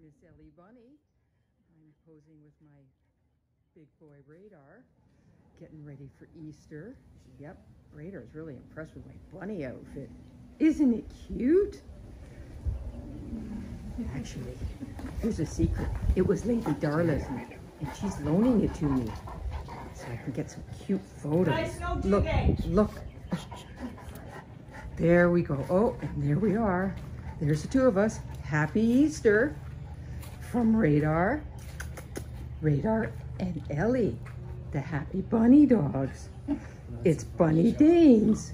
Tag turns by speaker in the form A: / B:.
A: Miss Ellie Bunny. I'm posing with my big boy Radar, getting ready for Easter. Yep, Radar's really impressed with my bunny outfit. Isn't it cute? Actually, here's a secret. It was Lady Darla's, and she's loaning it to me so I can get some cute photos. Look, look. There we go. Oh, and there we are. There's the two of us. Happy Easter from Radar. Radar and Ellie, the happy bunny dogs. It's Bunny Danes.